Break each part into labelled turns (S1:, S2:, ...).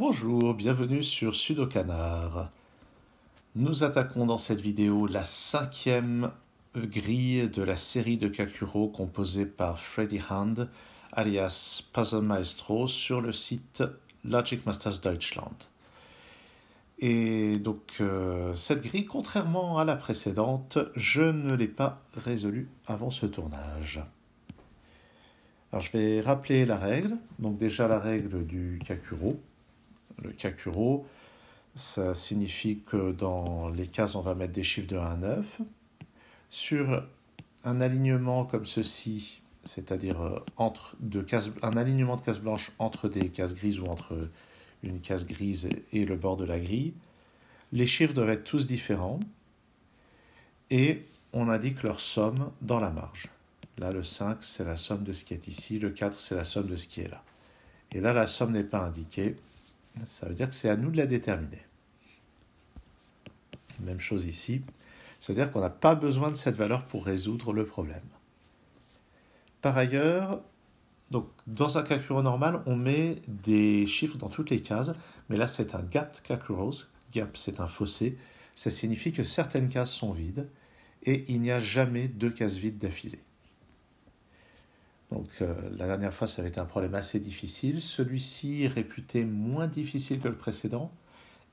S1: Bonjour, bienvenue sur Sudocanar. Nous attaquons dans cette vidéo la cinquième grille de la série de Kakuro composée par Freddy Hand, alias Puzzle Maestro, sur le site Logic Masters Deutschland. Et donc, euh, cette grille, contrairement à la précédente, je ne l'ai pas résolue avant ce tournage. Alors, je vais rappeler la règle. Donc, déjà, la règle du Kakuro. Le Kakuro, ça signifie que dans les cases, on va mettre des chiffres de 1 à 9. Sur un alignement comme ceci, c'est-à-dire euh, entre deux cases, un alignement de cases blanches entre des cases grises ou entre une case grise et le bord de la grille. Les chiffres doivent être tous différents et on indique leur somme dans la marge. Là, le 5, c'est la somme de ce qui est ici, le 4, c'est la somme de ce qui est là. Et là, la somme n'est pas indiquée, ça veut dire que c'est à nous de la déterminer. Même chose ici, ça veut dire qu'on n'a pas besoin de cette valeur pour résoudre le problème. Par ailleurs, dans un calcul normal, on met des chiffres dans toutes les cases, mais là c'est un gap calculos. Gap c'est un fossé. Ça signifie que certaines cases sont vides et il n'y a jamais deux cases vides d'affilée. Donc euh, la dernière fois ça avait été un problème assez difficile. Celui-ci est réputé moins difficile que le précédent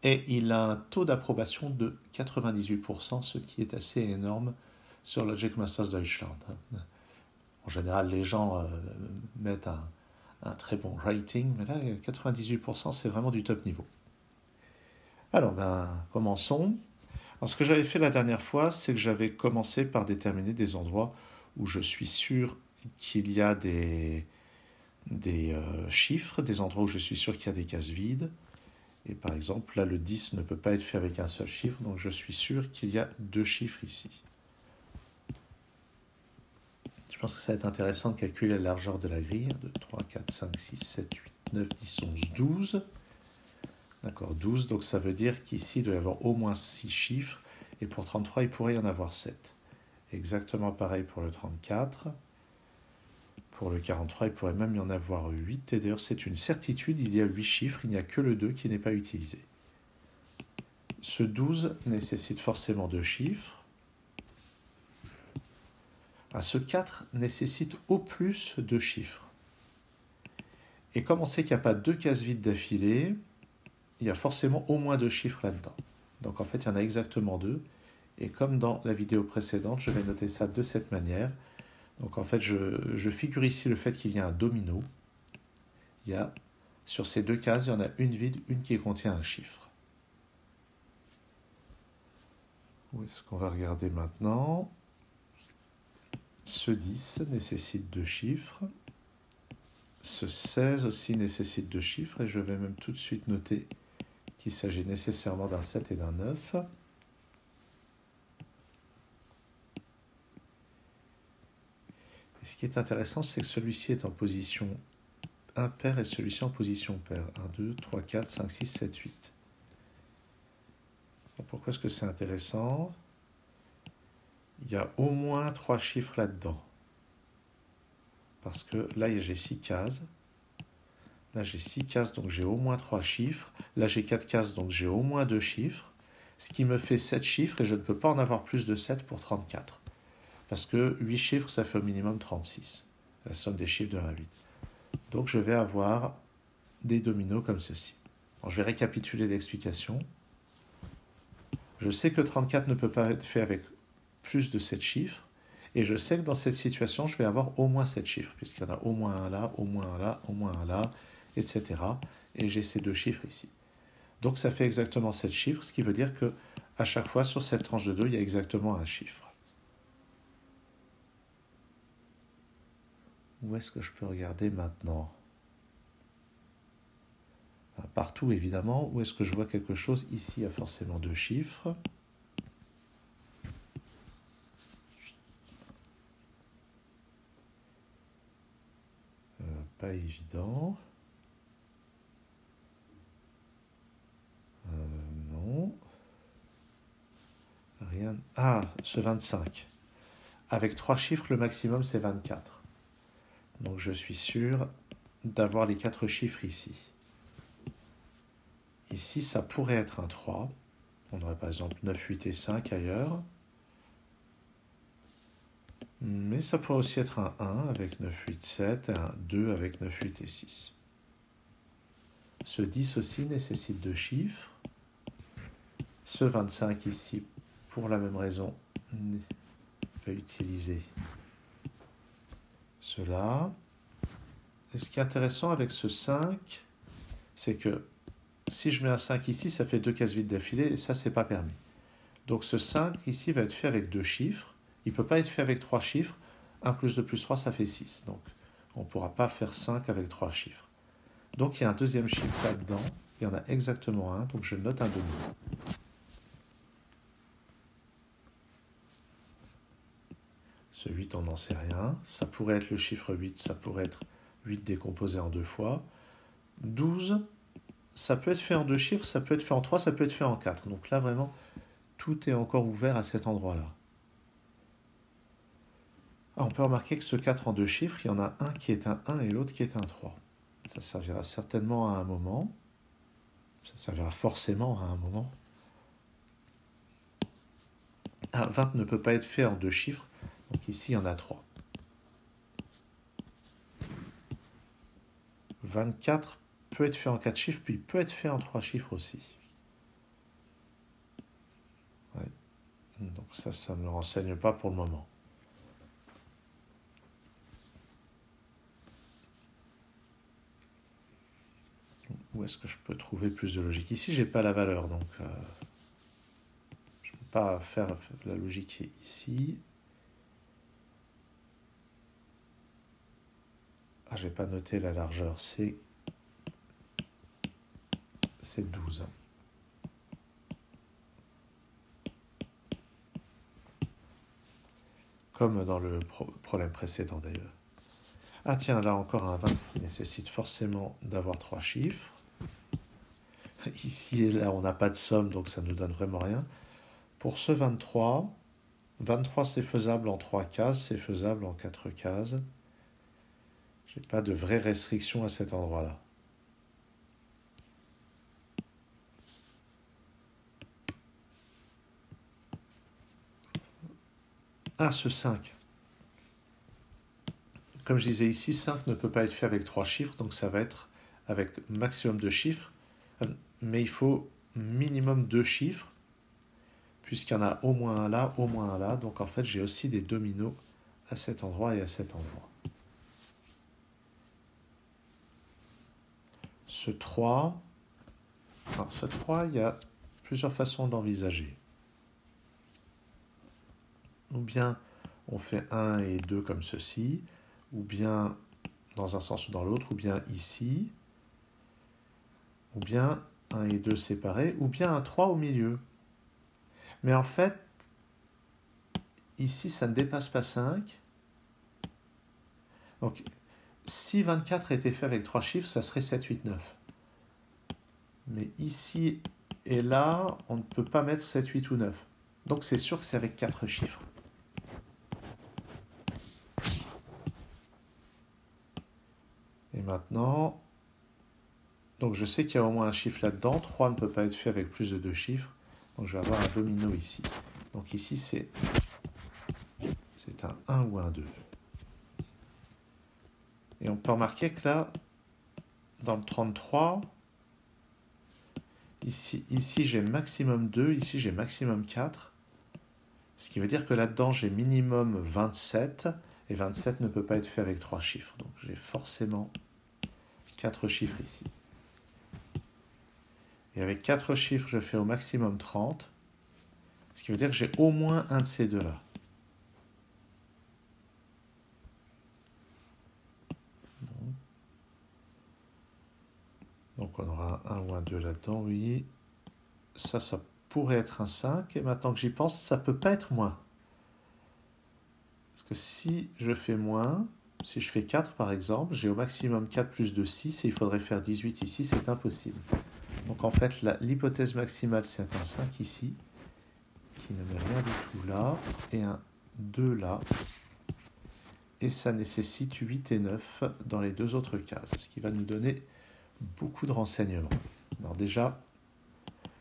S1: et il a un taux d'approbation de 98%, ce qui est assez énorme sur Logic Masters Deutschland. En général, les gens euh, mettent un, très bon rating, mais là, 98%, c'est vraiment du top niveau. Alors, ben, commençons. Alors, ce que j'avais fait la dernière fois, c'est que j'avais commencé par déterminer des endroits où je suis sûr qu'il y a des, euh, chiffres, des endroits où je suis sûr qu'il y a des cases vides. Et par exemple, là, le 10 ne peut pas être fait avec un seul chiffre, donc je suis sûr qu'il y a deux chiffres ici. Je pense que ça va être intéressant de calculer la largeur de la grille. 2, 3, 4, 5, 6, 7, 8, 9, 10, 11, 12. D'accord, 12. Donc ça veut dire qu'ici, il doit y avoir au moins 6 chiffres. Et pour 33, il pourrait y en avoir 7. Exactement pareil pour le 34. Pour le 43, il pourrait même y en avoir 8. Et d'ailleurs, c'est une certitude, il y a 8 chiffres, il n'y a que le 2 qui n'est pas utilisé. Ce 12 nécessite forcément deux chiffres. Ah, ce 4 nécessite au plus deux chiffres. Et comme on sait qu'il n'y a pas deux cases vides d'affilée, il y a forcément au moins deux chiffres là-dedans. Donc en fait, il y en a exactement deux. Et comme dans la vidéo précédente, je vais noter ça de cette manière. Donc en fait, je, figure ici le fait qu'il y a un domino. Il y a, sur ces deux cases, il y en a une vide, une qui contient un chiffre. Où est-ce qu'on va regarder maintenant? Ce 10 nécessite deux chiffres. Ce 16 aussi nécessite deux chiffres. Et je vais même tout de suite noter qu'il s'agit nécessairement d'un 7 et d'un 9. ce qui intéressant, c'est que celui-ci est en position impair et celui-ci en position paire. 1, 2, 3, 4, 5, 6, 7, 8. pourquoi est-ce que c'est intéressant? Il y a au moins trois chiffres là-dedans. Parce que là, j'ai six cases. Là, j'ai six cases, donc j'ai au moins trois chiffres. Là, j'ai quatre cases, donc j'ai au moins deux chiffres. Ce qui me fait sept chiffres, et je ne peux pas en avoir plus de 7 pour 34. Parce que 8 chiffres, ça fait au minimum 36. La somme des chiffres de 1 à 8. Donc, je vais avoir des dominos comme ceci. je vais récapituler l'explication. Je sais que 34 ne peut pas être fait avec plus de 7 chiffres. Et je sais que dans cette situation, je vais avoir au moins 7 chiffres, puisqu'il y en a au moins un là, au moins un là, au moins un là, etc. Et j'ai ces deux chiffres ici. Donc ça fait exactement 7 chiffres, ce qui veut dire que à chaque fois sur cette tranche de 2, il y a exactement un chiffre. Où est-ce que je peux regarder maintenant? Partout évidemment. Où est-ce que je vois quelque chose? Ici, il y a forcément deux chiffres. pas évident. Euh, non. Rien. Ah, ce 25. Avec trois chiffres, le maximum c'est 24. Donc je suis sûr d'avoir les quatre chiffres ici. Ici, ça pourrait être un 3. On aurait par exemple 9, 8 et 5 ailleurs. Mais ça pourrait aussi être un 1 avec 9, 8, 7 et un 2 avec 9, 8 et 6. Ce 10 aussi nécessite deux chiffres. Ce 25 ici, pour la même raison, va utiliser cela. Et ce qui est intéressant avec ce 5, c'est que si je mets un 5 ici, ça fait deux cases vides d'affilée et ça, c'est pas permis. Donc ce 5 ici va être fait avec deux chiffres. Il ne peut pas être fait avec trois chiffres. 1 plus 2 plus 3, ça fait 6. Donc on ne pourra pas faire 5 avec trois chiffres. Donc il y a un deuxième chiffre là-dedans. Il y en a exactement un. Donc je note un demi. Ce 8, on n'en sait rien. Ça pourrait être le chiffre 8, ça pourrait être 8 décomposé en deux fois. 12, ça peut être fait en deux chiffres, ça peut être fait en trois, ça peut être fait en quatre. Donc là, vraiment, tout est encore ouvert à cet endroit-là. Ah, on peut remarquer que ce 4 en deux chiffres, il y en a un qui est un 1 et l'autre qui est un 3. Ça servira certainement à un moment. Ça servira forcément à un moment. Un 20 ne peut pas être fait en deux chiffres, donc ici il y en a 3. 24 peut être fait en 4 chiffres, puis peut être fait en 3 chiffres aussi. Donc ça, ça ne me renseigne pas pour le moment. Où est-ce que je peux trouver plus de logique? Ici, j'ai pas la valeur, donc euh, je ne peux pas faire la logique ici. Ah, je n'ai pas noté la largeur, c'est 12. Comme dans le problème précédent d'ailleurs. Ah tiens, là encore un 20 qui nécessite forcément d'avoir trois chiffres. Ici et là, on n'a pas de somme, donc ça ne nous donne vraiment rien. Pour ce 23, 23 c'est faisable en 3 cases, c'est faisable en 4 cases. Pas de vraie restriction à cet endroit-là. Ah, ce 5. Comme je disais ici, 5 ne peut pas être fait avec 3 chiffres, donc ça va être avec maximum de chiffres. Mais il faut minimum 2 chiffres, puisqu'il y en a au moins un là, au moins un là. Donc en fait, j'ai aussi des dominos à cet endroit et à cet endroit. Ce 3, alors ce 3, il y a plusieurs façons d'envisager ou bien on fait 1 et 2 comme ceci, ou bien dans un sens ou dans l'autre, ou bien ici, ou bien 1 et 2 séparés, ou bien un 3 au milieu. Mais en fait, ici, ça ne dépasse pas 5. Donc, si 24 était fait avec 3 chiffres, ça serait 7, 8, 9. Mais ici et là, on ne peut pas mettre 7, 8 ou 9. Donc c'est sûr que c'est avec 4 chiffres. maintenant, donc je sais qu'il y a au moins un chiffre là-dedans. 3 ne peut pas être fait avec plus de deux chiffres. Donc je vais avoir un domino ici. Donc ici, c'est un 1 ou un 2. Et on peut remarquer que là, dans le 33, ici, ici j'ai maximum 2, ici j'ai maximum 4. Ce qui veut dire que là-dedans, j'ai minimum 27. Et 27 ne peut pas être fait avec trois chiffres. Donc j'ai forcément quatre chiffres ici. Et avec quatre chiffres, je fais au maximum 30. Ce qui veut dire que j'ai au moins un de ces deux-là. On aura un ou un 2 là-dedans, oui. Ça, ça pourrait être un 5. Et maintenant que j'y pense, ça peut pas être moins. Parce que si je fais moins, si je fais 4 par exemple, j'ai au maximum 4 plus de 6 et il faudrait faire 18 ici, c'est impossible. Donc en fait, l'hypothèse maximale, c'est un 5 ici, qui ne met rien du tout là, et un 2 là. Et ça nécessite 8 et 9 dans les deux autres cases, ce qui va nous donner beaucoup de renseignements. Alors déjà,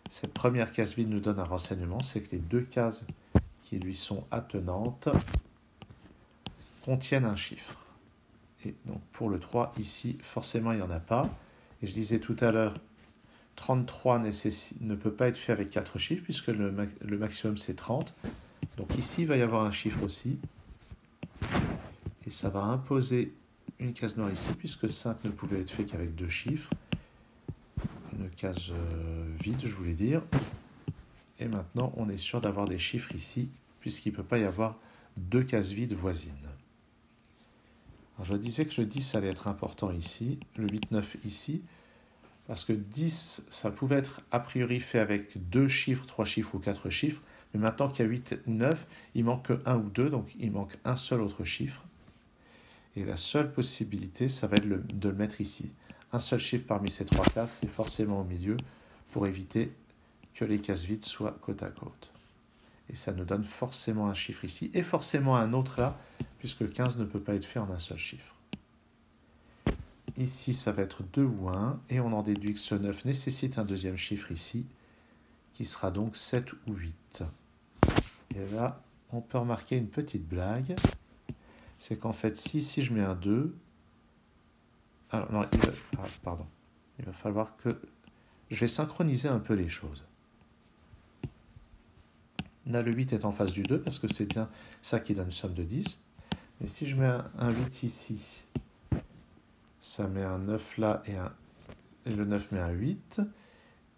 S1: Cette première case vide nous donne un renseignement, c'est que les deux cases qui lui sont attenantes contiennent un chiffre. Et donc pour le 3, ici, forcément, il n'y en a pas. Et je disais tout à l'heure, 33 ne peut pas être fait avec 4 chiffres, puisque le, le maximum c'est 30. Donc ici, il va y avoir un chiffre aussi. Et ça va imposer une case noire ici, puisque 5 ne pouvait être fait qu'avec deux chiffres. Une case euh, vide, je voulais dire. Et maintenant, on est sûr d'avoir des chiffres ici, puisqu'il ne peut pas y avoir deux cases vides voisines. Je disais que le 10 allait être important ici, le 8, 9 ici, parce que 10, ça pouvait être a priori fait avec deux chiffres, trois chiffres ou quatre chiffres, mais maintenant qu'il y a 8, 9, il manque un ou deux, donc il manque un seul autre chiffre. Et la seule possibilité, ça va être de le mettre ici. Un seul chiffre parmi ces trois cases, c'est forcément au milieu pour éviter que les cases vides soient côte à côte. Et ça nous donne forcément un chiffre ici et forcément un autre là, puisque 15 ne peut pas être fait en un seul chiffre. Ici, ça va être 2 ou 1, et on en déduit que ce 9 nécessite un deuxième chiffre ici, qui sera donc 7 ou 8. Et là, on peut remarquer une petite blague c'est qu'en fait, si ici je mets un 2, alors non, il va, ah, pardon, il va falloir que je vais synchroniser un peu les choses. Là, le 8 est en face du 2 parce que c'est bien ça qui donne somme de 10. Mais si je mets un 8 ici, ça met un 9 là et, un, et le 9 met un 8.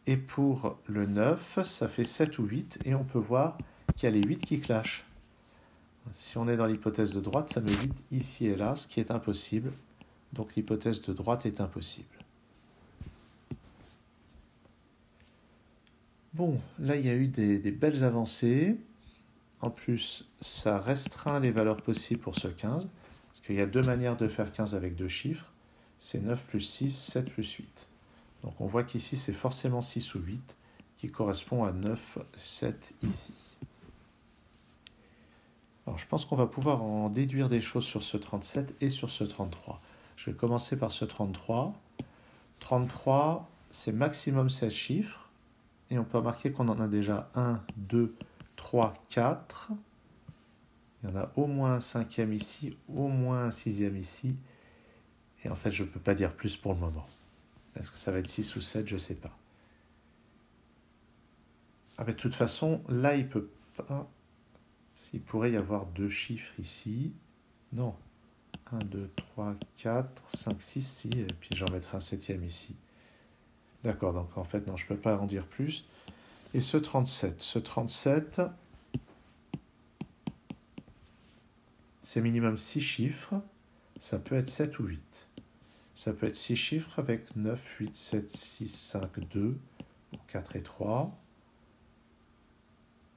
S1: Et pour le 9, ça fait 7 ou 8 et on peut voir qu'il y a les 8 qui clashent. Si on est dans l'hypothèse de droite, ça met 8 ici et là, ce qui est impossible. Donc l'hypothèse de droite est impossible. Bon, là il y a eu des, des, belles avancées. En plus, ça restreint les valeurs possibles pour ce 15. Parce qu'il y a deux manières de faire 15 avec deux chiffres. C'est 9 plus 6, 7 plus 8. Donc on voit qu'ici c'est forcément 6 ou 8 qui correspond à 9, 7 ici. Alors, je pense qu'on va pouvoir en déduire des choses sur ce 37 et sur ce 33. Je vais commencer par ce 33. 33, c'est maximum 16 chiffres. Et on peut remarquer qu'on en a déjà 1, 2, 3, 4. Il y en a au moins un cinquième ici, au moins un sixième ici. Et en fait, je ne peux pas dire plus pour le moment. Est-ce que ça va être 6 ou 7 Je ne sais pas. Ah, de toute façon, là, il peut pas il pourrait y avoir deux chiffres ici. Non. 1, 2, 3, 4, 5, 6, si. Et puis j'en mettrai un septième ici. D'accord, donc en fait, non, je ne peux pas en dire plus. Et ce 37. Ce 37, c'est minimum 6 chiffres. Ça peut être 7 ou 8. Ça peut être 6 chiffres avec 9, 8, 7, 6, 5, 2, 4 et 3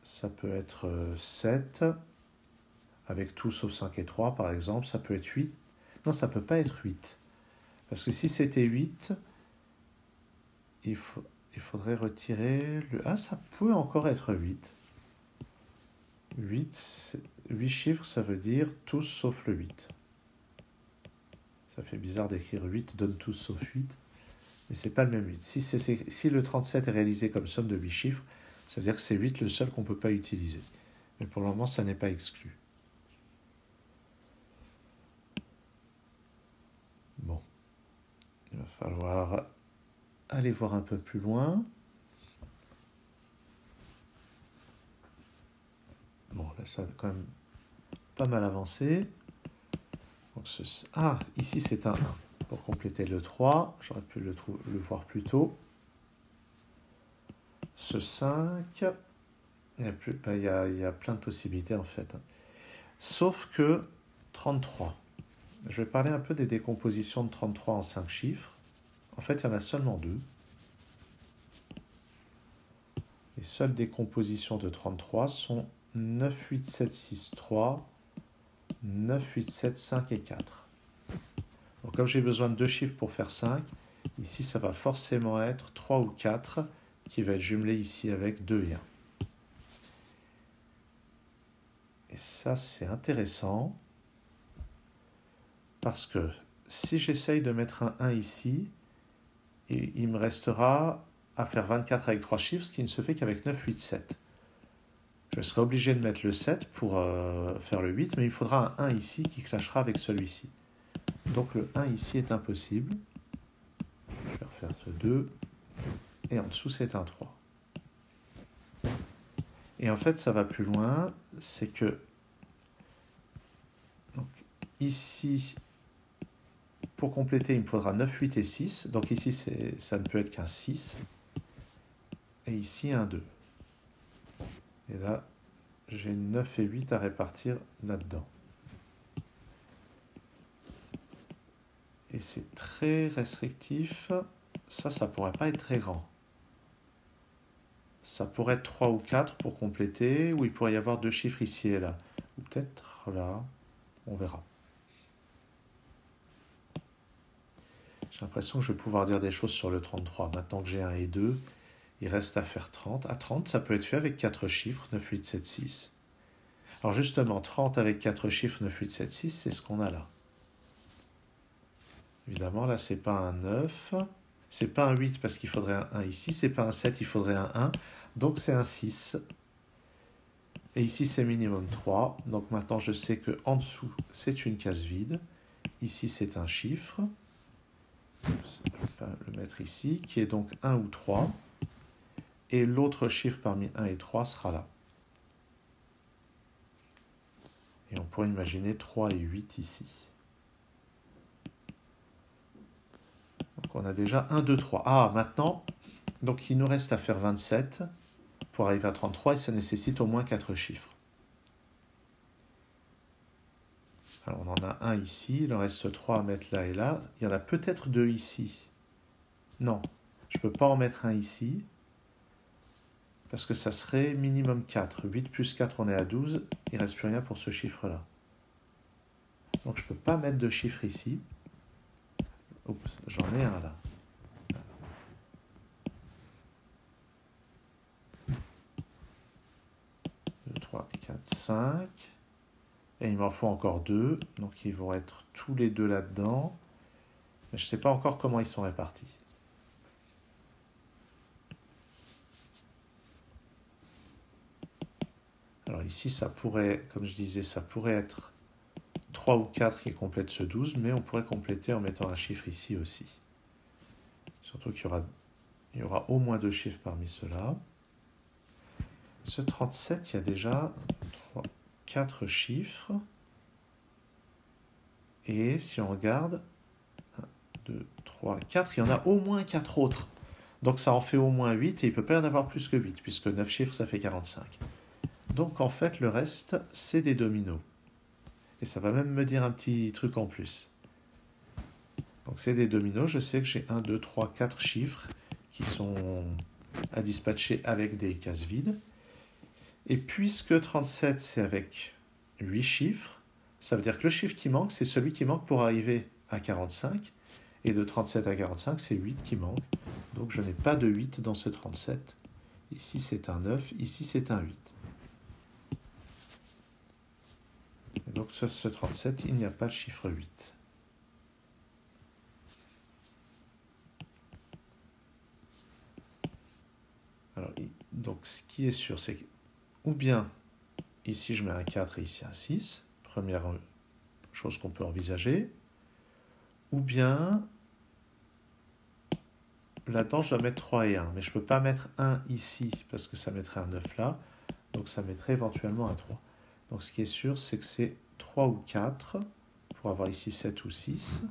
S1: ça peut être 7, euh, avec tout sauf 5 et 3 par exemple, ça peut être 8. Non, ça ne peut pas être 8. Parce que si c'était 8, il, faut, il faudrait retirer le... Ah, ça peut encore être 8. 8, 8 chiffres, ça veut dire tous sauf le 8. Ça fait bizarre d'écrire 8, donne tous sauf 8. Mais c'est pas le même 8. Si, si le 37 est réalisé comme somme de 8 chiffres, ça veut dire que c'est 8 le seul qu'on ne peut pas utiliser. Mais pour le moment, ça n'est pas exclu. Bon. Il va falloir aller voir un peu plus loin. Bon, là, ça a quand même pas mal avancé. ah, ici c'est un 1. Pour compléter le 3, j'aurais pu le, le voir plus tôt ce 5, il y, a plus, ben, il y a plein de possibilités en fait. Sauf que 33. Je vais parler un peu des décompositions de 33 en 5 chiffres. En fait, il y en a seulement deux. Les seules décompositions de 33 sont 9, 8, 7, 6, 3, 9, 8, 7, 5 et 4. Donc comme j'ai besoin de deux chiffres pour faire 5, ici ça va forcément être 3 ou 4 qui va être jumelé ici avec 2 et 1. Et ça, c'est intéressant parce que si j'essaye de mettre un 1 ici, il me restera à faire 24 avec 3 chiffres, ce qui ne se fait qu'avec 9, 8, 7. Je serai obligé de mettre le 7 pour euh, faire le 8, mais il faudra un 1 ici qui clashera avec celui-ci. Donc le 1 ici est impossible. Je vais refaire ce 2. Et en dessous, c'est un 3. Et en fait, ça va plus loin. C'est que ici, pour compléter, il me faudra 9, 8 et 6. Donc ici, ça ne peut être qu'un 6. Et ici, un 2. Et là, j'ai 9 et 8 à répartir là-dedans. Et c'est très restrictif. Ça, ça pourrait pas être très grand. Ça pourrait être 3 ou 4 pour compléter, ou il pourrait y avoir deux chiffres ici et là. Ou peut-être là, on verra. J'ai l'impression que je vais pouvoir dire des choses sur le 33. Maintenant que j'ai 1 et 2, il reste à faire 30. À 30, ça peut être fait avec 4 chiffres, 9, 8, 7, 6. Alors justement, 30 avec 4 chiffres, 9, 8, 7, 6, c'est ce qu'on a là. Évidemment, là, c'est pas un 9. C'est pas un 8 parce qu'il faudrait un 1 ici. C'est pas un 7, il faudrait un 1. Donc c'est un 6. Et ici, c'est minimum 3. Donc maintenant, je sais que en dessous, c'est une case vide. Ici, c'est un chiffre. Je vais le mettre ici, qui est donc 1 ou 3. Et l'autre chiffre parmi 1 et 3 sera là. Et on pourrait imaginer 3 et 8 ici. Donc on a déjà 1, 2, 3. Ah, maintenant, donc il nous reste à faire 27 pour arriver à 33 et ça nécessite au moins 4 chiffres. Alors on en a un ici, il en reste 3 à mettre là et là. Il y en a peut-être deux ici. Non, je ne peux pas en mettre un ici parce que ça serait minimum 4. 8 plus 4, on est à 12. Il ne reste plus rien pour ce chiffre-là. Donc je ne peux pas mettre de chiffre ici. Oups, j'en ai un là. 2, 3, 4, 5. Et il m'en faut encore deux. Donc ils vont être tous les deux là-dedans. Je ne sais pas encore comment ils sont répartis. Alors ici, ça pourrait, comme je disais, ça pourrait être 3 ou 4 qui complètent ce 12, mais on pourrait compléter en mettant un chiffre ici aussi. Surtout qu'il y aura, au moins deux chiffres parmi ceux-là. Ce 37, il y a déjà 3, 4 chiffres. Et si on regarde, 1, 2, 3, 4, il y en a au moins 4 autres. Donc ça en fait au moins 8 et il ne peut pas y en avoir plus que 8, puisque 9 chiffres, ça fait 45. Donc en fait, le reste, c'est des dominos. Et ça va même me dire un petit truc en plus. Donc c'est des dominos, je sais que j'ai 1, 2, 3, 4 chiffres qui sont à dispatcher avec des cases vides. Et puisque 37 c'est avec 8 chiffres, ça veut dire que le chiffre qui manque, c'est celui qui manque pour arriver à 45. Et de 37 à 45, c'est 8 qui manque. Donc je n'ai pas de 8 dans ce 37. Ici c'est un 9, ici c'est un 8. Donc sur ce 37, il n'y a pas de chiffre 8. Alors, donc ce qui est sûr, c'est que ou bien ici je mets un 4 et ici un 6, première chose qu'on peut envisager, ou bien là-dedans je dois mettre 3 et 1, mais je ne peux pas mettre 1 ici parce que ça mettrait un 9 là, donc ça mettrait éventuellement un 3. Donc ce qui est sûr, c'est que c'est 3 ou 4, pour avoir ici 7 ou 6,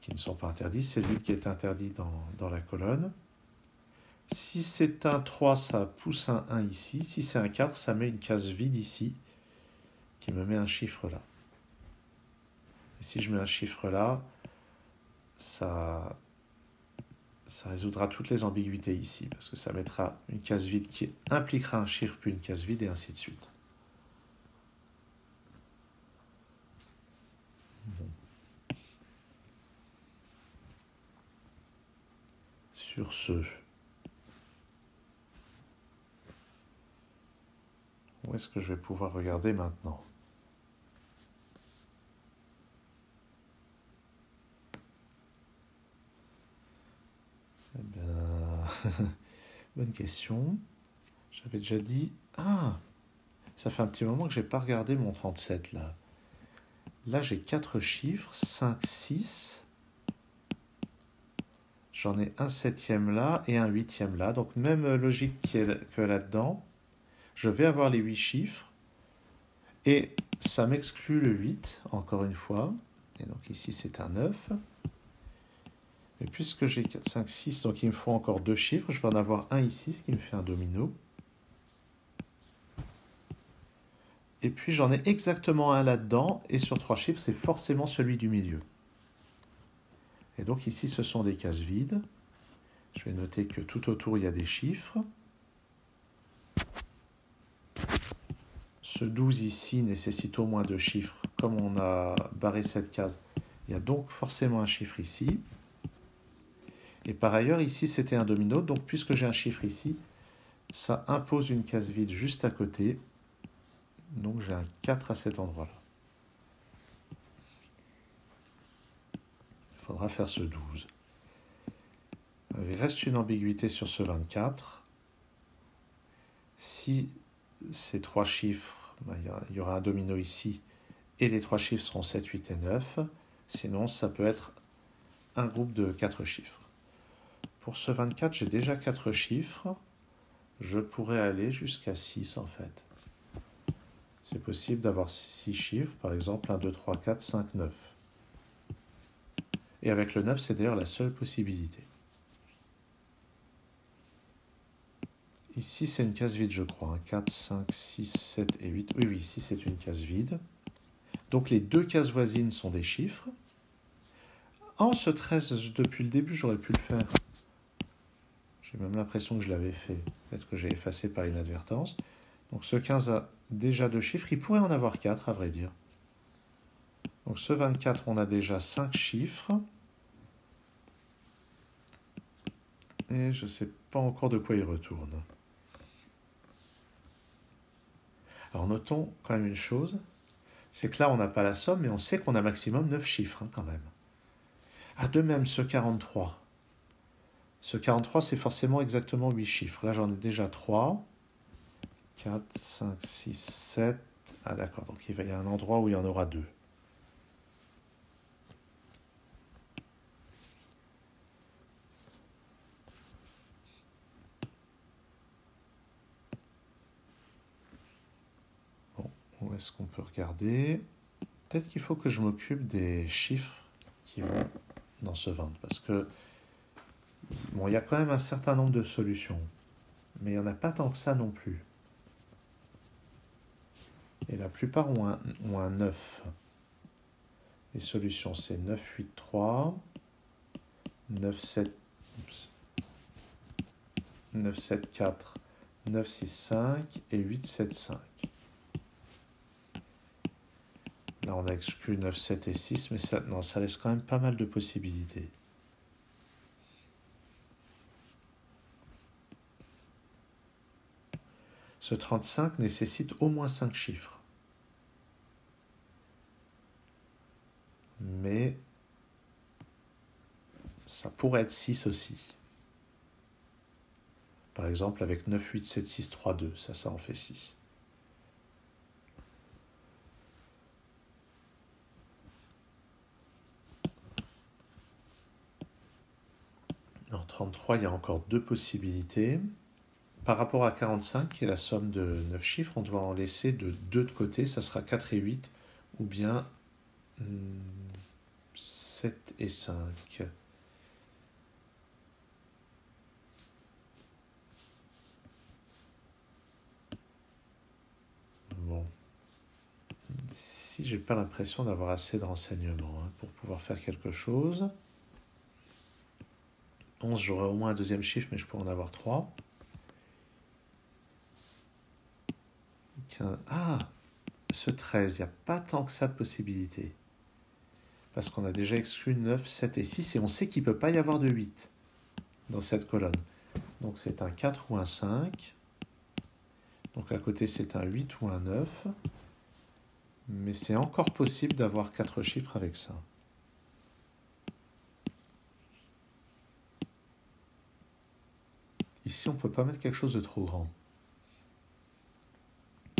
S1: qui ne sont pas interdits. C'est lui qui est interdit dans, la colonne. Si c'est un 3, ça pousse un 1 ici. Si c'est un 4, ça met une case vide ici, qui me met un chiffre là. Et si je mets un chiffre là, ça, ça résoudra toutes les ambiguïtés ici, parce que ça mettra une case vide qui impliquera un chiffre puis une case vide, et ainsi de suite. Sur ce, où est-ce que je vais pouvoir regarder maintenant Eh bien, bonne question. J'avais déjà dit. Ah Ça fait un petit moment que je n'ai pas regardé mon 37 là. Là, j'ai quatre chiffres 5, 6. J'en ai un septième là et un huitième là. Donc, même logique que là-dedans. Je vais avoir les huit chiffres. Et ça m'exclut le 8, encore une fois. Et donc ici, c'est un 9. Et puisque j'ai 4, 5, 6, donc il me faut encore deux chiffres, je vais en avoir un ici, ce qui me fait un domino. Et puis j'en ai exactement un là-dedans, et sur trois chiffres, c'est forcément celui du milieu. Et donc ici, ce sont des cases vides. Je vais noter que tout autour, il y a des chiffres. Ce 12 ici nécessite au moins deux chiffres. Comme on a barré cette case, il y a donc forcément un chiffre ici. Et par ailleurs, ici, c'était un domino. Donc, puisque j'ai un chiffre ici, ça impose une case vide juste à côté. Donc, j'ai un 4 à cet endroit-là. Il faudra faire ce 12. Il reste une ambiguïté sur ce 24. Si ces trois chiffres, ben, il y aura un domino ici, et les trois chiffres seront 7, 8 et 9. Sinon, ça peut être un groupe de quatre chiffres. Pour ce 24, j'ai déjà 4 chiffres. Je pourrais aller jusqu'à 6 en fait. C'est possible d'avoir 6 chiffres, par exemple 1, 2, 3, 4, 5, 9. Et avec le 9, c'est d'ailleurs la seule possibilité. Ici, c'est une case vide, je crois. 4, 5, 6, 7 et 8. Oui, oui, ici, c'est une case vide. Donc, les deux cases voisines sont des chiffres. En ce 13, depuis le début, j'aurais pu le faire. J'ai même l'impression que je l'avais fait. Peut-être que j'ai effacé par inadvertance. Donc ce 15 a déjà deux chiffres. Il pourrait en avoir 4 à vrai dire. Donc ce 24, on a déjà 5 chiffres. Et je ne sais pas encore de quoi il retourne. Alors notons quand même une chose, c'est que là on n'a pas la somme, mais on sait qu'on a maximum 9 chiffres hein, quand même. À de même ce 43, ce 43, c'est forcément exactement 8 chiffres. Là, j'en ai déjà 3. 4, 5, 6, 7. Ah d'accord, donc il y a un endroit où il y en aura 2. Bon, où est-ce qu'on peut regarder? Peut-être qu'il faut que je m'occupe des chiffres qui vont dans ce 20, parce que Bon, il y a quand même un certain nombre de solutions, mais il n'y en a pas tant que ça non plus. Et la plupart ont un, ont un 9. Les solutions, c'est 9, 8, 3, 9, 7, 9, 7, 4, 9, 6, 5 et 8, 7, 5. Là, on a exclu 9, 7 et 6, mais ça laisse quand même pas mal de possibilités. Ce 35 nécessite au moins 5 chiffres. Mais ça pourrait être 6 aussi. Par exemple, avec 9, 8, 7, 6, 3, 2, ça, ça en fait 6. En 33, il y a encore deux possibilités par rapport à 45, qui est la somme de 9 chiffres, on doit en laisser de 2 de côté, ça sera 4 et 8, ou bien 7 hmm, et 5. Bon. Si j'ai pas l'impression d'avoir assez de renseignements hein, pour pouvoir faire quelque chose. 11, j'aurai au moins un deuxième chiffre, mais je pourrais en avoir 3. Ah, ce 13, il n'y a pas tant que ça de possibilités. Parce qu'on a déjà exclu 9, 7 et 6 et on sait qu'il ne peut pas y avoir de 8 dans cette colonne. Donc c'est un 4 ou un 5. Donc à côté c'est un 8 ou un 9. Mais c'est encore possible d'avoir 4 chiffres avec ça. Ici, on ne peut pas mettre quelque chose de trop grand.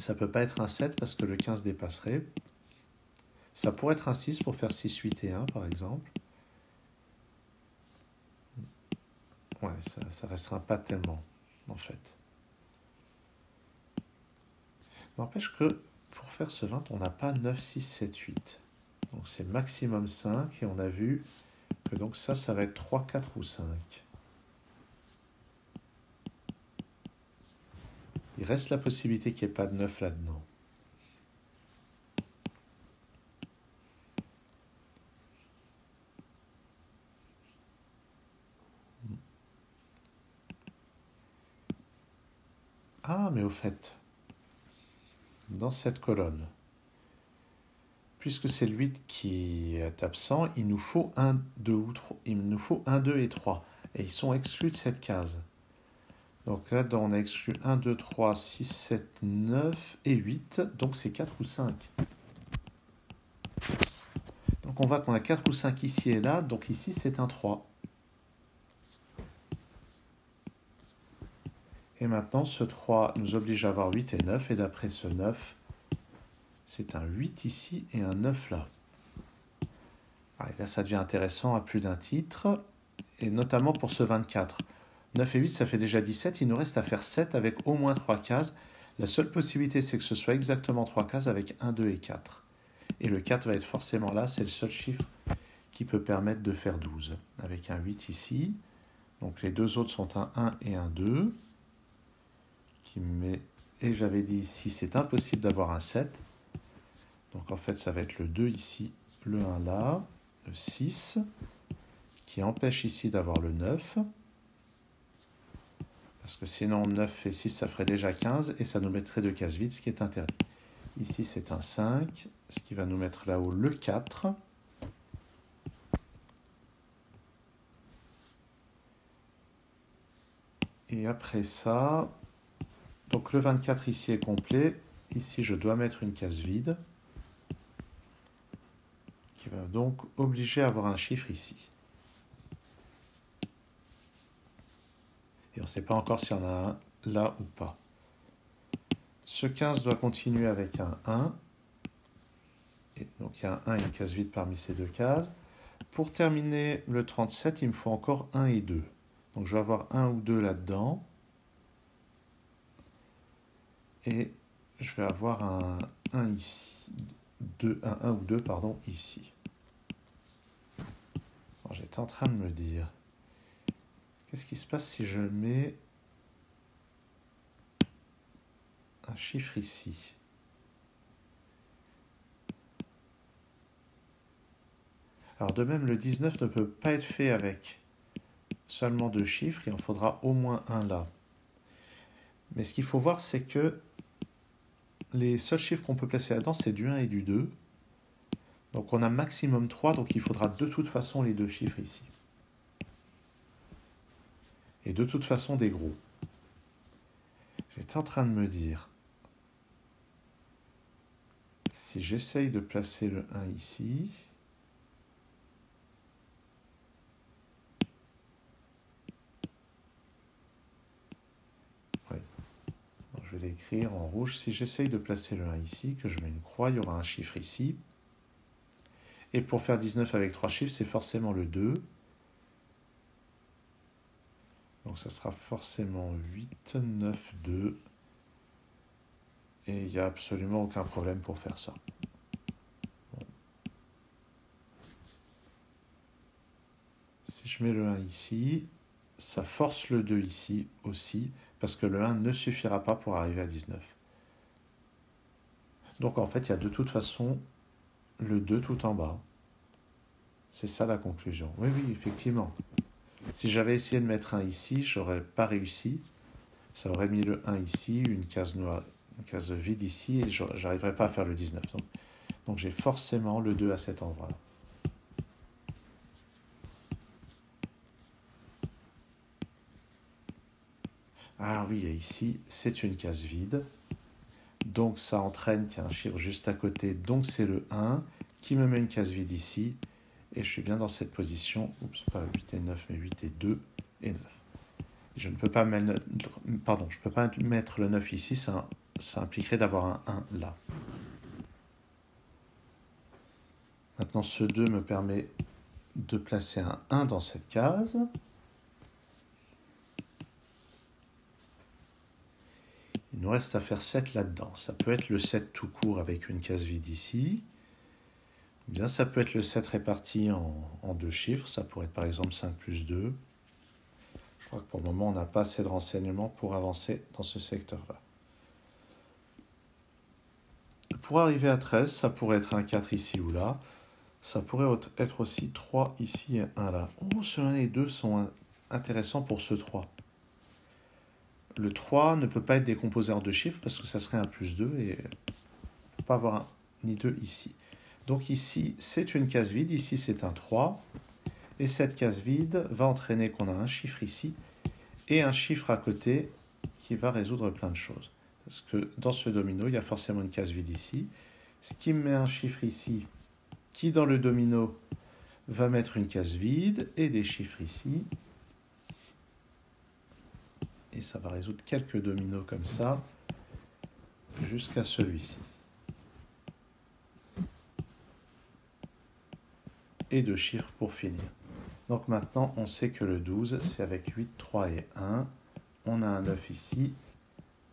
S1: Ça ne peut pas être un 7 parce que le 15 dépasserait. Ça pourrait être un 6 pour faire 6, 8 et 1, par exemple. Ouais, ça ne restera pas tellement, en fait. N'empêche que pour faire ce 20, on n'a pas 9, 6, 7, 8. Donc c'est maximum 5 et on a vu que donc ça, ça va être 3, 4 ou 5. Il reste la possibilité qu'il n'y ait pas de 9 là-dedans. Ah, mais au fait, dans cette colonne, puisque c'est le 8 qui est absent, il nous faut 1, 2 ou 3. Il nous faut 1, 2 et 3. Et ils sont exclus de cette case. Donc là, on a exclu 1, 2, 3, 6, 7, 9 et 8. Donc c'est 4 ou 5. Donc on voit qu'on a 4 ou 5 ici et là. Donc ici, c'est un 3. Et maintenant, ce 3 nous oblige à avoir 8 et 9. Et d'après ce 9, c'est un 8 ici et un 9 là. Ah, là, ça devient intéressant à plus d'un titre. Et notamment pour ce 24. 9 et 8, ça fait déjà 17. Il nous reste à faire 7 avec au moins 3 cases. La seule possibilité, c'est que ce soit exactement 3 cases avec 1, 2 et 4. Et le 4 va être forcément là. C'est le seul chiffre qui peut permettre de faire 12. Avec un 8 ici. Donc les deux autres sont un 1 et un 2 qui met, et j'avais dit ici, c'est impossible d'avoir un 7. Donc en fait, ça va être le 2 ici, le 1 là, le 6, qui empêche ici d'avoir le 9. Parce que sinon, 9 et 6, ça ferait déjà 15, et ça nous mettrait deux cases vides, ce qui est interdit. Ici, c'est un 5, ce qui va nous mettre là-haut le 4. Et après ça, donc le 24 ici est complet. Ici, je dois mettre une case vide qui va donc obliger à avoir un chiffre ici. Et on ne sait pas encore s'il y en a un là ou pas. Ce 15 doit continuer avec un 1. Et donc il y a un 1 et une case vide parmi ces deux cases. Pour terminer le 37, il me faut encore 1 et 2. Donc je vais avoir 1 ou 2 là-dedans et je vais avoir un 1 ici, 2, un 1 ou 2, pardon, ici. J'étais en train de me dire, qu'est-ce qui se passe si je mets un chiffre ici? Alors de même, le 19 ne peut pas être fait avec seulement deux chiffres, il en faudra au moins un là. Mais ce qu'il faut voir, c'est que les seuls chiffres qu'on peut placer là-dedans, c'est du 1 et du 2. Donc on a maximum 3, donc il faudra de toute façon les deux chiffres ici. Et de toute façon des gros. J'étais en train de me dire, si j'essaye de placer le 1 ici, je vais l'écrire en rouge. Si j'essaye de placer le 1 ici, que je mets une croix, il y aura un chiffre ici. Et pour faire 19 avec 3 chiffres, c'est forcément le 2. Donc ça sera forcément 8, 9, 2. Et il n'y a absolument aucun problème pour faire ça. Si je mets le 1 ici, ça force le 2 ici aussi parce que le 1 ne suffira pas pour arriver à 19. Donc en fait, il y a de toute façon le 2 tout en bas. C'est ça la conclusion. Oui, oui, effectivement. Si j'avais essayé de mettre un ici, j'aurais pas réussi. Ça aurait mis le 1 ici, une case noire, une case vide ici, et j'arriverais pas à faire le 19. Donc, donc j'ai forcément le 2 à cet endroit-là. Ah oui, ici, c'est une case vide. Donc ça entraîne qu'il y a un chiffre juste à côté. Donc c'est le 1 qui me met une case vide ici. Et je suis bien dans cette position. Oups, pas 8 et 9, mais 8 et 2 et 9. Je ne peux pas mettre, pardon, je peux pas mettre le 9 ici, ça, ça impliquerait d'avoir un 1 là. Maintenant, ce 2 me permet de placer un 1 dans cette case. Il nous reste à faire 7 là-dedans. Ça peut être le 7 tout court avec une case vide ici. Bien, ça peut être le 7 réparti en, deux chiffres. Ça pourrait être par exemple 5 plus 2. Je crois que pour le moment, on n'a pas assez de renseignements pour avancer dans ce secteur-là. Pour arriver à 13, ça pourrait être un 4 ici ou là. Ça pourrait être aussi 3 ici et 1 là. Oh, ce 1 et 2 sont intéressants pour ce 3. Le 3 ne peut pas être décomposé en deux chiffres parce que ça serait un plus 2 et on ne peut pas avoir un ni 2 ici. Donc ici, c'est une case vide, ici c'est un 3. Et cette case vide va entraîner qu'on a un chiffre ici et un chiffre à côté qui va résoudre plein de choses. Parce que dans ce domino, il y a forcément une case vide ici. Ce qui me met un chiffre ici, qui dans le domino va mettre une case vide et des chiffres ici. Et ça va résoudre quelques dominos comme ça jusqu'à celui-ci. Et deux chiffres pour finir. Donc maintenant, on sait que le 12, c'est avec 8, 3 et 1. On a un 9 ici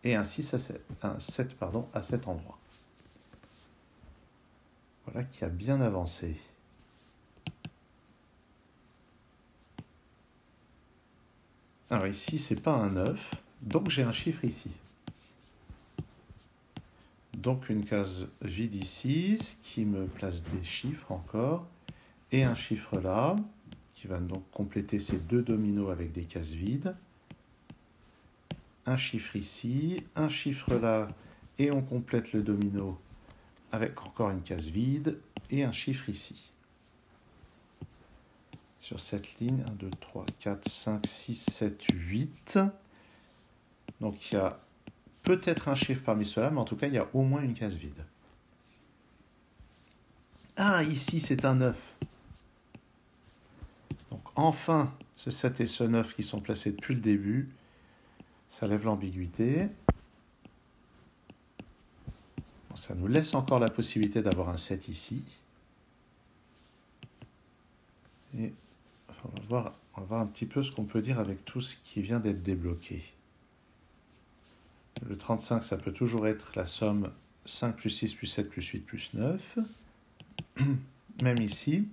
S1: et un 6 à 7, un 7 pardon, à cet endroit. Voilà qui a bien avancé. Alors ici, c'est pas un 9, donc j'ai un chiffre ici. Donc une case vide ici, qui me place des chiffres encore, et un chiffre là, qui va donc compléter ces deux dominos avec des cases vides. Un chiffre ici, un chiffre là, et on complète le domino avec encore une case vide et un chiffre ici. Sur cette ligne, 1, 2, 3, 4, 5, 6, 7, 8. Donc il y a peut-être un chiffre parmi ceux-là, mais en tout cas, il y a au moins une case vide. Ah, ici, c'est un 9. Donc enfin, ce 7 et ce 9 qui sont placés depuis le début, ça lève l'ambiguïté ça nous laisse encore la possibilité d'avoir un 7 ici. Et on va, voir, un petit peu ce qu'on peut dire avec tout ce qui vient d'être débloqué. Le 35, ça peut toujours être la somme 5 plus 6 plus 7 plus 8 plus 9. Même ici.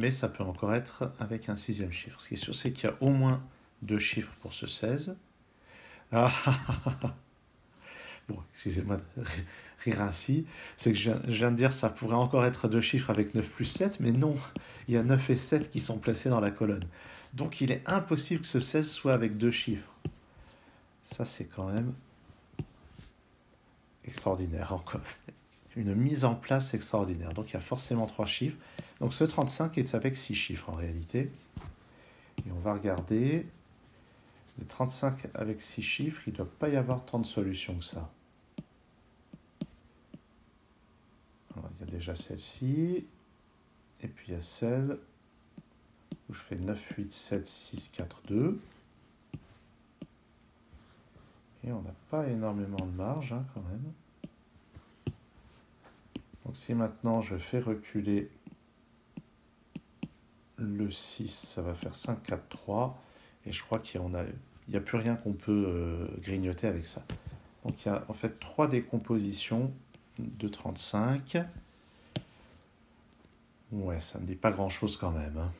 S1: Mais ça peut encore être avec un sixième chiffre. Ce qui est sûr, c'est qu'il y a au moins deux chiffres pour ce 16. Ah, bon, excusez-moi de rire ainsi. C'est que je viens de dire ça pourrait encore être deux chiffres avec 9 plus 7, mais non, il y a 9 et 7 qui sont placés dans la colonne. Donc il est impossible que ce 16 soit avec deux chiffres. Ça, c'est quand même extraordinaire encore. Une mise en place extraordinaire. Donc il y a forcément trois chiffres. Donc ce 35 est avec six chiffres en réalité. Et on va regarder. Les 35 avec 6 chiffres, il ne doit pas y avoir tant de solutions que ça. il y a déjà celle-ci. Et puis il y a celle où je fais 9, 8, 7, 6, 4, 2. Et on n'a pas énormément de marge hein, quand même. Donc si maintenant je fais reculer le 6, ça va faire 5, 4, 3. Et je crois qu'il n'y a plus rien qu'on peut euh, grignoter avec ça. Donc il y a en fait trois décompositions de 35. Ouais, ça ne dit pas grand-chose quand même. Hein.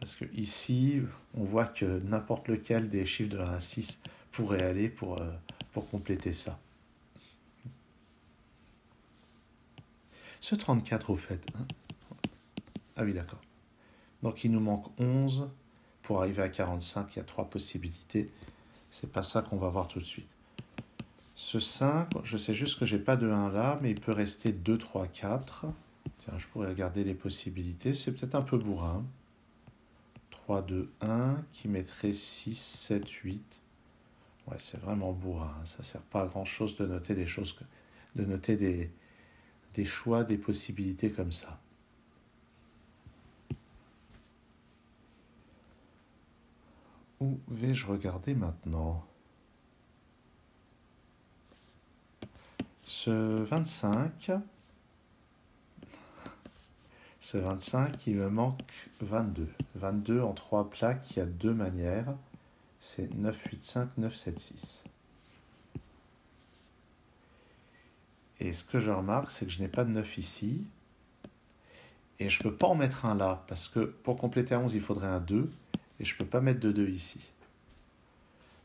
S1: Parce que ici, on voit que n'importe lequel des chiffres de la 6 pourrait aller pour, euh, pour compléter ça. Ce 34 au fait. Hein. ah oui, d'accord. Donc il nous manque 11 pour arriver à 45, il y a trois possibilités. C'est pas ça qu'on va voir tout de suite. Ce 5, je sais juste que j'ai pas de 1 là, mais il peut rester 2, 3, 4. Tiens, je pourrais regarder les possibilités. C'est peut-être un peu bourrin. 3, 2, 1, qui mettrait 6, 7, 8. Ouais, c'est vraiment bourrin. Ça sert pas à grand chose de noter des choses, de noter des choix, des possibilités comme ça. Où vais-je regarder maintenant? Ce 25, ce 25, il me manque 22. 22 en trois plaques, il y a deux manières. C'est 9, 8, 5, 9, 7, 6. Et ce que je remarque, c'est que je n'ai pas de 9 ici. Et je ne peux pas en mettre un là, parce que pour compléter un 11, il faudrait un 2. Et je ne peux pas mettre de 2 ici.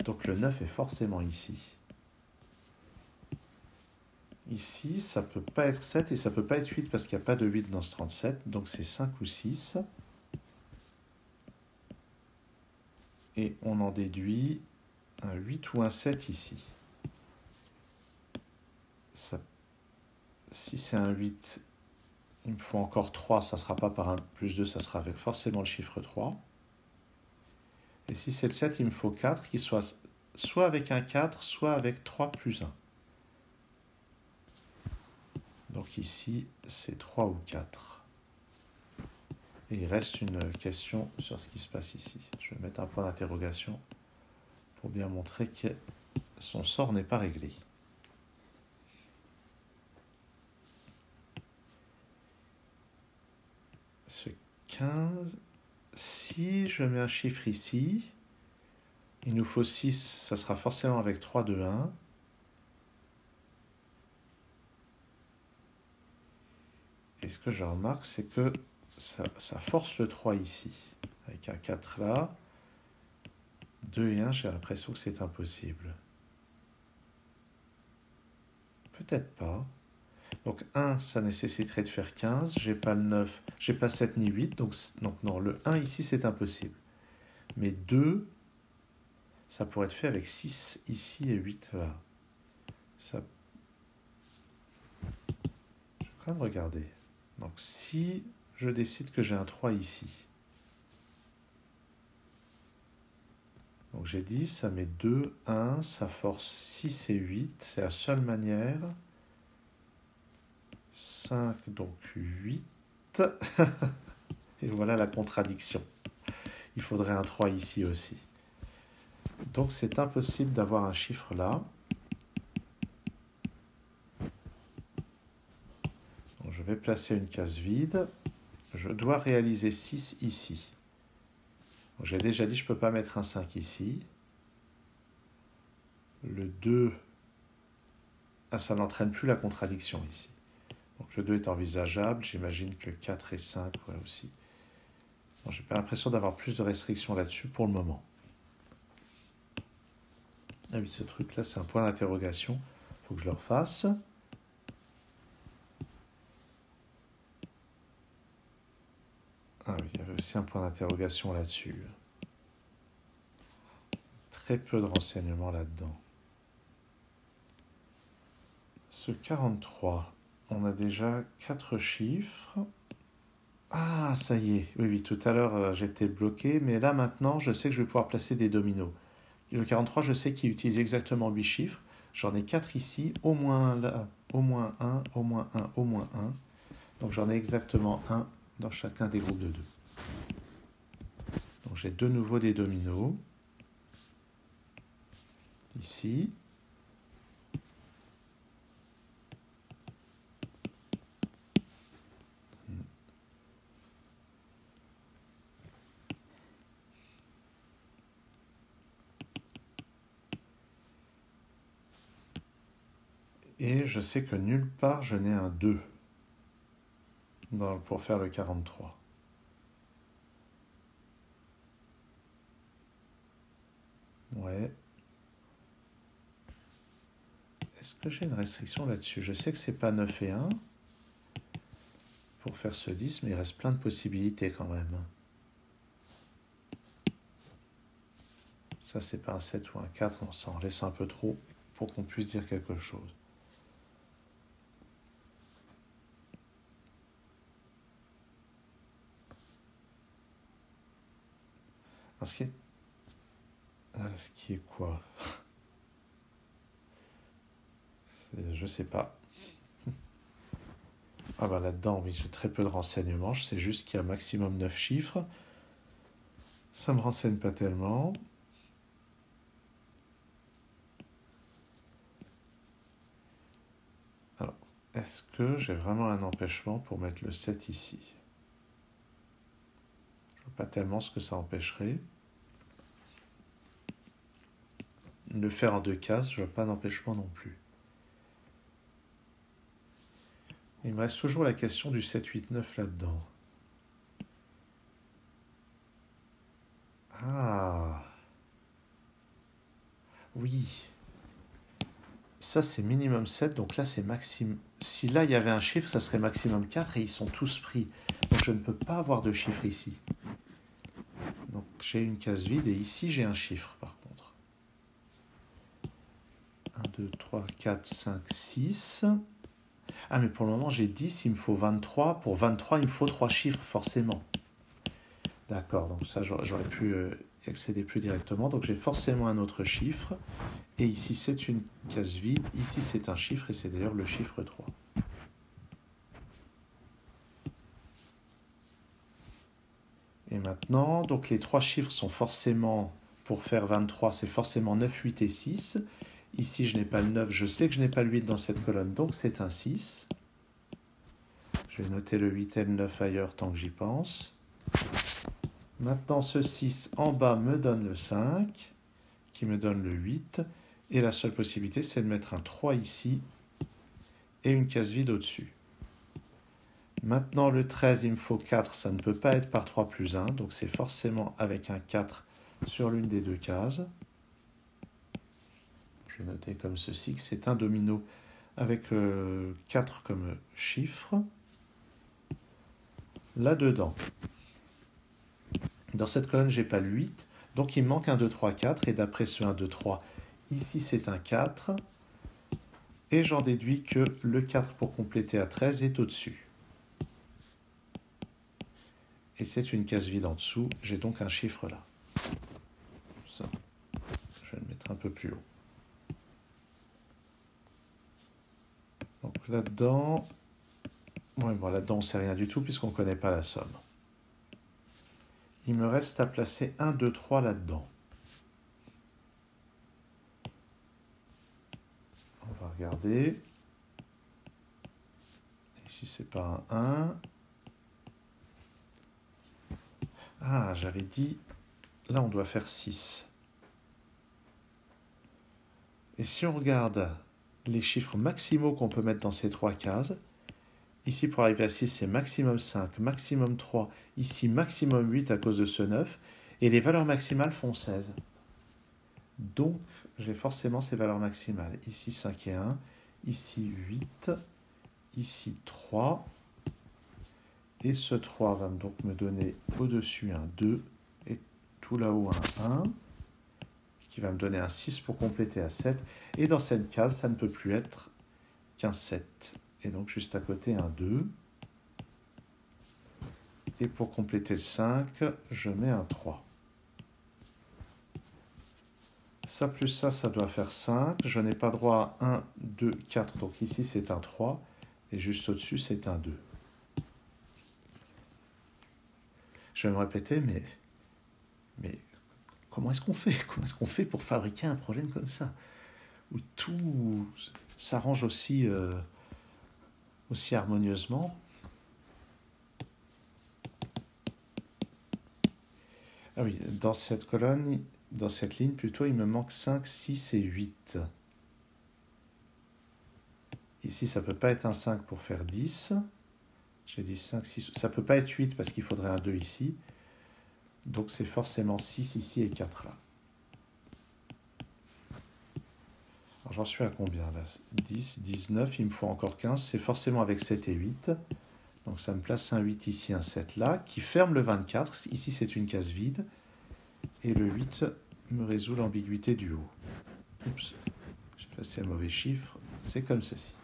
S1: Donc le 9 est forcément ici. Ici, ça ne peut pas être 7 et ça ne peut pas être 8 parce qu'il n'y a pas de 8 dans ce 37. Donc c'est 5 ou 6. Et on en déduit un 8 ou un 7 ici. si c'est un 8, il me faut encore 3, ça ne sera pas par 1 plus 2, ça sera avec forcément le chiffre 3. Et si c'est le 7, il me faut 4 qui soit soit avec un 4, soit avec 3 plus 1. Donc ici, c'est 3 ou 4. Et il reste une question sur ce qui se passe ici. Je vais mettre un point d'interrogation pour bien montrer que son sort n'est pas réglé. Ce 15, si je mets un chiffre ici, il nous faut 6, ça sera forcément avec 3, 2, 1. Et ce que je remarque, c'est que ça, force le 3 ici. Avec un 4 là. 2 et 1, j'ai l'impression que c'est impossible. Peut-être pas. Donc 1, ça nécessiterait de faire 15. J'ai pas le 9, j'ai pas 7 ni 8. Donc, non, le 1 ici, c'est impossible. Mais 2, ça pourrait être fait avec 6 ici et 8 là. Ça... Je vais quand même regarder. Donc si je décide que j'ai un 3 ici, donc j'ai dit ça met 2, 1, ça force 6 et 8, c'est la seule manière. 5, donc 8. et voilà la contradiction. Il faudrait un 3 ici aussi. Donc c'est impossible d'avoir un chiffre là. je vais placer une case vide. Je dois réaliser 6 ici. J'ai déjà dit je ne peux pas mettre un 5 ici. Le 2, ah, ça n'entraîne plus la contradiction ici. Donc le 2 est envisageable. J'imagine que 4 et 5 ouais, aussi. J'ai pas l'impression d'avoir plus de restrictions là-dessus pour le moment. Ah oui, ce truc-là, c'est un point d'interrogation. Il faut que je le refasse. Ah oui, il y avait aussi un point d'interrogation là-dessus. Très peu de renseignements là-dedans. Ce 43, on a déjà quatre chiffres. Ah, ça y est. Oui, oui, tout à l'heure, euh, j'étais bloqué, mais là, maintenant, je sais que je vais pouvoir placer des dominos. Le 43, je sais qu'il utilise exactement 8 chiffres. J'en ai 4 ici, au moins là, au moins 1, au moins 1, au moins 1. Donc j'en ai exactement 1 dans chacun des groupes de 2. Donc j'ai de nouveau des dominos. Ici. Et je sais que nulle part je n'ai un 2 pour faire le 43. Ouais. Est-ce que j'ai une restriction là-dessus? Je sais que c'est pas 9 et 1 pour faire ce 10, mais il reste plein de possibilités quand même. Ça, c'est pas un 7 ou un 4, on s'en laisse un peu trop pour qu'on puisse dire quelque chose. Ce qui est. Quoi? Est... Je sais pas. Ah bah là-dedans, oui, j'ai très peu de renseignements. Je sais juste qu'il y a maximum 9 chiffres. Ça ne me renseigne pas tellement. Alors, est-ce que j'ai vraiment un empêchement pour mettre le 7 ici? Pas tellement ce que ça empêcherait. Le faire en deux cases, je vois pas d'empêchement non plus. Il me reste toujours la question du 7, 8, 9 là-dedans. Ah Oui. Ça, c'est minimum 7, donc là, c'est maximum. Si là, il y avait un chiffre, ça serait maximum 4 et ils sont tous pris. Donc, je ne peux pas avoir de chiffre ici. Donc, j'ai une case vide et ici, j'ai un chiffre, par contre. 1, 2, 3, 4, 5, 6. Ah, mais pour le moment, j'ai 10, il me faut 23. Pour 23, il me faut 3 chiffres, forcément. D'accord, donc ça, j'aurais pu euh, y accéder plus directement. Donc, j'ai forcément un autre chiffre. Et ici, c'est une case vide. Ici, c'est un chiffre et c'est d'ailleurs le chiffre 3. Et maintenant, donc les trois chiffres sont forcément, pour faire 23, c'est forcément 9, 8 et 6. Ici, je n'ai pas le 9, je sais que je n'ai pas le 8 dans cette colonne, donc c'est un 6. Je vais noter le 8 et le 9 ailleurs tant que j'y pense. Maintenant, ce 6 en bas me donne le 5, qui me donne le 8. Et la seule possibilité, c'est de mettre un 3 ici et une case vide au-dessus. Maintenant, le 13, il me faut 4, ça ne peut pas être par 3 plus 1, donc c'est forcément avec un 4 sur l'une des deux cases. Je vais noter comme ceci que c'est un domino avec 4 euh, comme chiffre. Là-dedans, dans cette colonne, j'ai pas le 8, donc il manque un 2, 3, 4, et d'après ce 1, 2, 3, Ici, c'est un 4. Et j'en déduis que le 4 pour compléter à 13 est au-dessus. Et c'est une case vide en dessous. J'ai donc un chiffre là. Ça. Je vais le mettre un peu plus haut. Donc là-dedans, ouais, bon, là-dedans, on ne sait rien du tout puisqu'on ne connaît pas la somme. Il me reste à placer 1, 2, 3 là-dedans. Regardez. Ici, c'est pas un 1. Ah, j'avais dit, là, on doit faire 6. Et si on regarde les chiffres maximaux qu'on peut mettre dans ces trois cases, ici pour arriver à 6, c'est maximum 5, maximum 3, ici maximum 8 à cause de ce 9, et les valeurs maximales font 16. Donc, j'ai forcément ces valeurs maximales. Ici 5 et 1, ici 8, ici 3. Et ce 3 va donc me donner au-dessus un 2 et tout là-haut un 1 qui va me donner un 6 pour compléter à 7. Et dans cette case, ça ne peut plus être qu'un 7. Et donc juste à côté un 2. Et pour compléter le 5, je mets un 3. Ça plus ça, ça doit faire 5. Je n'ai pas droit à 1, 2, 4. Donc ici, c'est un 3. Et juste au-dessus, c'est un 2. Je vais me répéter, mais, mais comment est-ce qu'on fait? Comment est-ce qu'on fait pour fabriquer un problème comme ça? Où tout s'arrange aussi, euh, aussi harmonieusement Ah oui, dans cette colonne, dans cette ligne, plutôt, il me manque 5, 6 et 8. Ici, ça ne peut pas être un 5 pour faire 10. J'ai dit 5, 6. Ça ne peut pas être 8 parce qu'il faudrait un 2 ici. Donc, c'est forcément 6 ici et 4 là. Alors, j'en suis à combien là? 10, 19, il me faut encore 15. C'est forcément avec 7 et 8. Donc, ça me place un 8 ici, un 7 là, qui ferme le 24. Ici, c'est une case vide. Et le 8 me résout l'ambiguïté du haut. Oups, j'ai passé un mauvais chiffre. C'est comme ceci.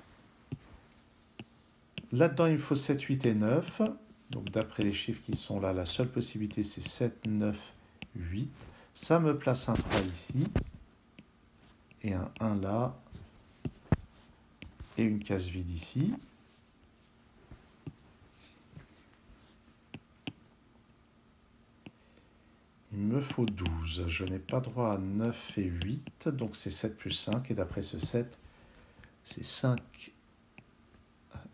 S1: Là-dedans, il me faut 7, 8 et 9. Donc d'après les chiffres qui sont là, la seule possibilité c'est 7, 9, 8. Ça me place un 3 ici. Et un 1 là. Et une case vide ici. Il me faut 12. Je n'ai pas droit à 9 et 8, donc c'est 7 plus 5. Et d'après ce 7, c'est 5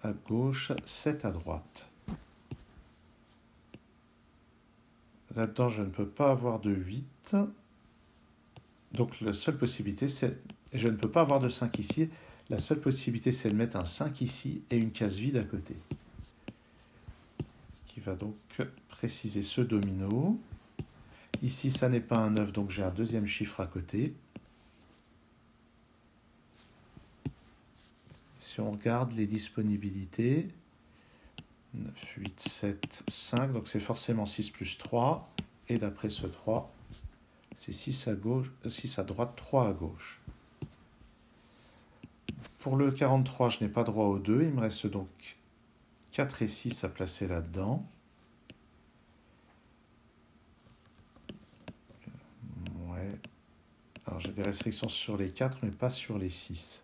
S1: à gauche, 7 à droite. Là-dedans, je ne peux pas avoir de 8. Donc la seule possibilité, c'est... Je ne peux pas avoir de 5 ici. La seule possibilité, c'est de mettre un 5 ici et une case vide à côté. Qui va donc préciser ce domino. Ici, ça n'est pas un 9, donc j'ai un deuxième chiffre à côté. Si on regarde les disponibilités, 9, 8, 7, 5, donc c'est forcément 6 plus 3. Et d'après ce 3, c'est 6 à, gauche, 6 à droite, 3 à gauche. Pour le 43, je n'ai pas droit aux 2. Il me reste donc 4 et 6 à placer là-dedans. Ouais. Alors j'ai des restrictions sur les 4, mais pas sur les 6.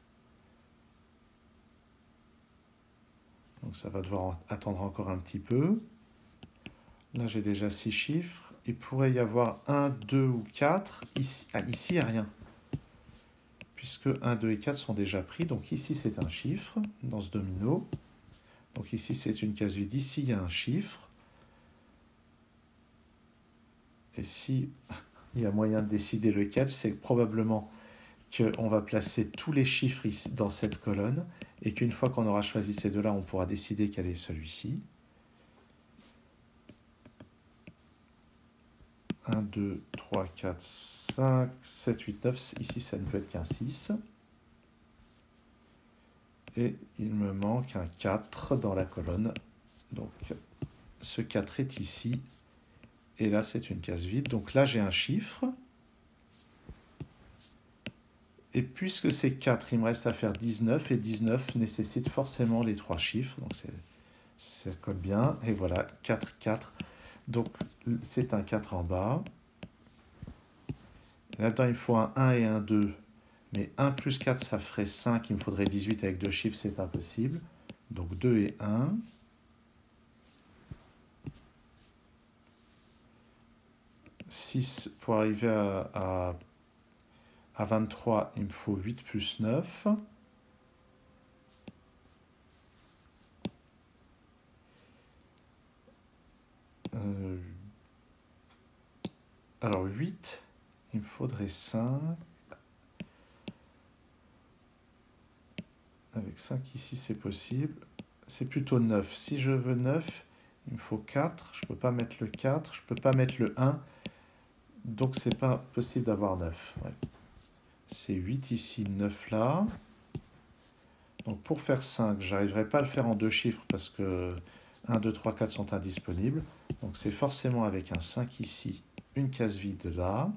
S1: Donc ça va devoir attendre encore un petit peu. Là, j'ai déjà 6 chiffres. Il pourrait y avoir 1, 2 ou 4. Ici, ah, ici il n'y a rien. Puisque 1, 2 et 4 sont déjà pris. Donc ici, c'est un chiffre dans ce domino. Donc ici, c'est une case vide. Ici, il y a un chiffre. Et si il y a moyen de décider lequel, c'est probablement qu'on va placer tous les chiffres ici, dans cette colonne et qu'une fois qu'on aura choisi ces deux-là, on pourra décider quel est celui-ci. 1, 2, 3, 4, 5, 7, 8, 9. Ici, ça ne peut être qu'un 6. Et il me manque un 4 dans la colonne. Donc, ce 4 est ici. Et là, c'est une case vide. Donc là, j'ai un chiffre. Et puisque c'est 4, il me reste à faire 19, et 19 nécessite forcément les trois chiffres, donc ça colle bien. Et voilà, 4, 4. Donc c'est un 4 en bas. Là-dedans, il faut un 1 et un 2. Mais 1 plus 4, ça ferait 5. Il me faudrait 18 avec deux chiffres, c'est impossible. Donc 2 et 1. « 6 pour arriver à 23, il me faut 8 plus 9. Euh, alors 8, il me faudrait 5. Avec 5 ici, c'est possible. C'est plutôt 9. Si je veux 9, il me faut 4. Je ne peux pas mettre le 4. Je ne peux pas mettre le 1. Donc, c'est pas possible d'avoir 9. C'est 8 ici, 9 là. Donc pour faire 5, je n'arriverai pas à le faire en deux chiffres parce que 1, 2, 3, 4 sont indisponibles. Donc c'est forcément avec un 5 ici, une case vide là.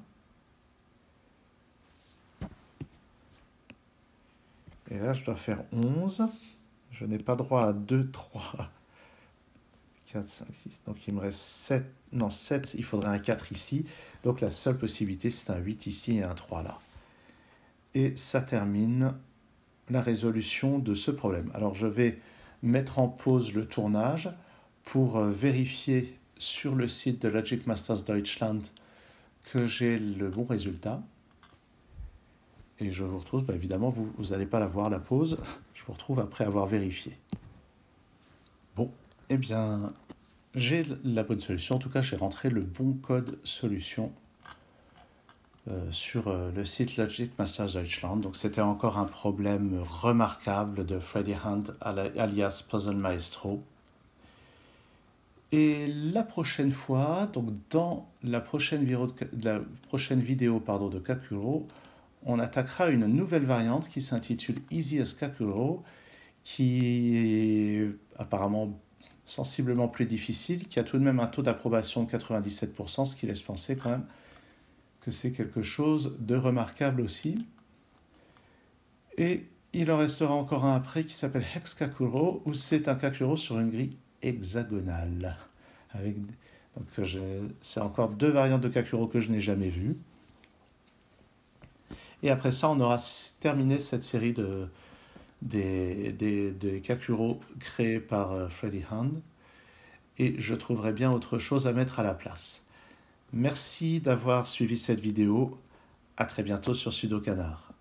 S1: Et là, je dois faire 11. Je n'ai pas droit à 2, 3, 4, 5, 6. Donc il me reste 7. Non, 7, il faudrait un 4 ici. Donc la seule possibilité, c'est un 8 ici et un 3 là et ça termine la résolution de ce problème. Alors je vais mettre en pause le tournage pour euh, vérifier sur le site de Logic Masters Deutschland que j'ai le bon résultat. Et je vous retrouve, bah, évidemment, vous n'allez pas la voir la pause, je vous retrouve après avoir vérifié. Bon, eh bien, j'ai la bonne solution, en tout cas j'ai rentré le bon code solution sur euh, le site Logic Masters Deutschland. Donc c'était encore un problème remarquable de Freddy Hunt alias Puzzle Maestro. Et la prochaine fois, donc dans la prochaine vidéo de Kakuro, on attaquera une nouvelle variante qui s'intitule Easy as Kakuro, qui est apparemment sensiblement plus difficile, qui a tout de même un taux d'approbation de 97%, ce qui laisse penser quand même que c'est quelque chose de remarquable aussi. Et il en restera encore un après qui s'appelle Hex Kakuro, où c'est un Kakuro sur une grille hexagonale. Avec, c'est encore deux variantes de Kakuro que je n'ai jamais vues. Et après ça, on aura terminé cette série de, des, des, des Kakuro créés par euh, Freddy Hand. Et je trouverai bien autre chose à mettre à la place. Merci d'avoir suivi cette vidéo. À très bientôt sur Sudo Canard.